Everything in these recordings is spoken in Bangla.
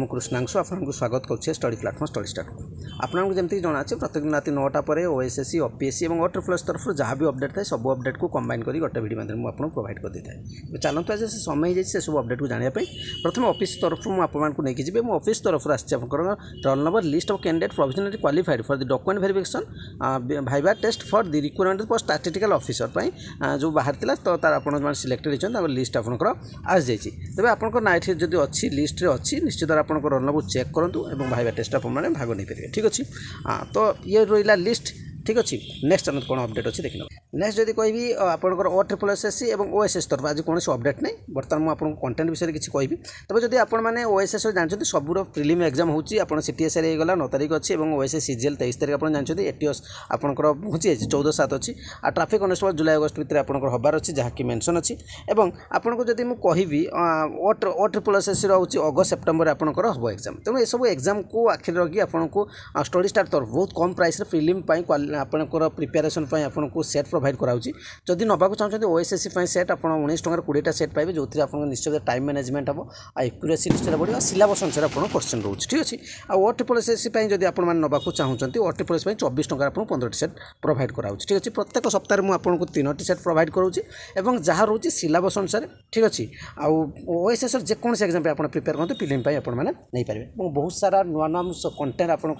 ମୁଁ କୃଷ୍ଣାଂଶୁ ଆପଣଙ୍କୁ ସ୍ୱାଗତ କରୁଛି ଷ୍ଟଡ଼ି ପ୍ଲାଟଫର୍ମ ଷ୍ଟଡ଼ି ଷ୍ଟାର୍ଟ ଆପଣଙ୍କୁ ଯେମିତିକି ଜଣାଅଛି ପ୍ରତ୍ୟେକ ଦିନ ରାତି ନଅଟା ପରେ ଓଏସ୍ଏସ୍ସି ଓପିଏସ୍ସି ଏବଂ ୱାଟର ପ୍ଲସ୍ ତରଫରୁ ଯାହା ବି ଅପଡ଼େଟ୍ ଥାଏ ସବୁ ଅପଡ଼େଟ୍କୁ କମ୍ବାଇନ୍ କରି ଗୋଟେ ଭିଡ଼ିଓ ମାଧ୍ୟମରେ ମୁଁ ଆପଣଙ୍କୁ ପ୍ରୋଭାଇଡ଼ କରିଦେଇଥାଏ ଚାଲନ୍ତୁ ଆଜି ସେ ସମୟ ହେଇଯାଇଛି ସେସବୁ ଅପଡ଼େଟ୍କୁ ଜାଣିବା ପାଇଁ ପ୍ରଥମେ ଅଫିସ୍ ତରଫରୁ ମୁଁ ଆପଣମାନଙ୍କୁ ନେଇକି ଯିବି ମୁଁ ଅଫିସ୍ ତରଫରୁ ଆସିଛି ଆପଣଙ୍କର roll number list of candidate provisionally qualified for the document verification viva test for the requirement for statistical officer ପାଇଁ ଯେଉଁ ବାହାରିଥିଲା ତ ତା'ର ଆପଣ ଯେଉଁମାନେ ସିଲେକ୍ଟେଡ଼ ହେଇଛନ୍ତି ତାଙ୍କ ଲିଷ୍ଟ ଆପଣଙ୍କର ଆସିଯାଇଛି ତେବେ ଆପଣଙ୍କ ନାଇଟ୍ ଯଦି ଅଛି ଲିଷ୍ଟରେ ଅଛି ନିଶ୍ଚିତ ନିଶ୍ଚିତ ଆପଣଙ୍କ ରୋଲ୍ ଚେକ୍ କରନ୍ତୁ ଏବଂ ଭାଇବା ଟେଷ୍ଟ ଆପଣମାନେ ଭାଗ ନେଇପାରିବେ ଠିକ୍ ଅଛି ତ ଇଏ ରହିଲା ଲିଷ୍ଟ ଠିକ୍ ଅଛି ନେକ୍ସଟ୍ ଆମର କ'ଣ ଅପଡ଼େଟ୍ ଅଛି ଦେଖିନେବା ନେକ୍ସଟ ଯଦି କହିବି ଆପଣଙ୍କର O triple S S C ଏବଂ ଓ ଏସ୍ ଏସ୍ ତରଫ ଆଜି କୌଣସି ଅପଡ଼େଟ୍ ନାହିଁ ବର୍ତ୍ତମାନ ମୁଁ ଆପଣଙ୍କୁ କଣ୍ଟେଣ୍ଟ ବିଷୟରେ କିଛି କହିବି ତେବେ ଯଦି ଆପଣମାନେ ଓ ଏସ୍ ଏସ୍ ଜାଣିଛନ୍ତି ସବୁର ପ୍ରିଲିମ୍ ଏକ୍ଜାମ୍ ହେଉଛି ଆପଣ ସି ଟି ଏସ୍ଆର୍ ହେଇଗଲା ନଅ ତାରିଖ ଅଛି ଏବଂ O S S C G L ତେଇଶ ତାରିଖ ଆପଣ ଜାଣିଛନ୍ତି ଏ ଟି ଏସ୍ ଆପଣଙ୍କର ପହଞ୍ଚିଯାଇଛି ଚଉଦ ସାତ ଅଛି ଆଉ ଟ୍ରାଫିକ୍ କନେଷ୍ଟବଳ ଜୁଲାଇ ଅଗଷ୍ଟ ଭିତରେ ଆପଣଙ୍କର ହେବାର ଅଛି ଯାହାକି ମେନସନ୍ ଅଛି ଏବଂ ଆପଣଙ୍କୁ ଯଦି ମୁଁ କହିବି ଓ ଟ୍ରିପଲ୍ ଏସ୍ ଏସ୍ସିର ହେଉଛି ଅଗଷ୍ଟ ସେପ୍ଟେମ୍ବର ଆପଣଙ୍କର ହେବ ଏକ୍ଜାମ୍ ତେଣୁ ଏସବୁ ଏକ୍ଜାମ୍କୁ ଆଖିରେ ରଖି ଆପଣଙ୍କୁ ଷ୍ଟଡ଼ି ଷ୍ଟାର୍ ତରଫ ବହୁତ କମ୍ ପ୍ରାଇସ୍ରେ ପ୍ରିଲିମ୍ ପାଇଁ ଆପଣଙ୍କର ପ୍ରିପାରେସନ୍ ପାଇଁ ଆପଣଙ୍କୁ ସେଟ୍ প্রোভাইড করা ହେଉଛି যদি নেওয়া চাহুଛନ୍ତି ওএসএসসি পাই সেট আপনার উনিশ টাকার কোড়িটা সেট পাইবে যে আপনার নিশ্চিত টাইম ম্যানেজমেন্ট হব আকুরেসি নিশ্চিত বড় সিলাবস অনুসারে আপনার কোশ্চেন রয়েছে ঠিক আছে আটিপলএসএসসি পাই যদি আপনার নেওয়া চাহুমান ওটিপলএস পাই চব্বিশ টাকার আপনার পনেরোটি সেট প্রোভাইড করা হচ্ছে ঠিক আছে প্রত্যেক সপ্তাহে মু আপনার তিনোটি সেট প্রোভাইড করছি এবং যা রয়েছে সিলাবস অনুসারে ঠিক আছে আওএসএসর যেকোন এক্সাম আপনার প্রিপেয়ার করতে পিলিম পাই আপনার নেইপারে এবং বহু সারা নূয়া নূয়া কন্টেন্ট আপনার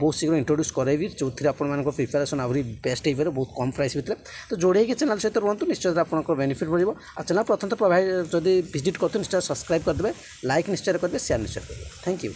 বহু শীঘ্র ইন্ট্রোড্ୟୁସ୍ କରାଇବି ଯେଉଁଥିରେ ଆପଣମାନଙ୍କ ପ୍ରିପାରେସନ୍ ଆହୁରି ବେଷ୍ଟ ହେଇପାରିବ ବହୁତ କମ୍ ପ୍ରାଇସ୍ ভিতরে তো যোড়ি হয়ে চ্যানেল সহ রুহতু নিশ্চয় আপনার বেনিফিট মিলব আর চ্যানেল প্রথমত যদি ভিজিট করতে নিশ্চয় সবসক্রাইব করে দেবে লাইক নিশ্চয় করবে শেয়ার নিশ্চয় করবে থ্যাংক ইউ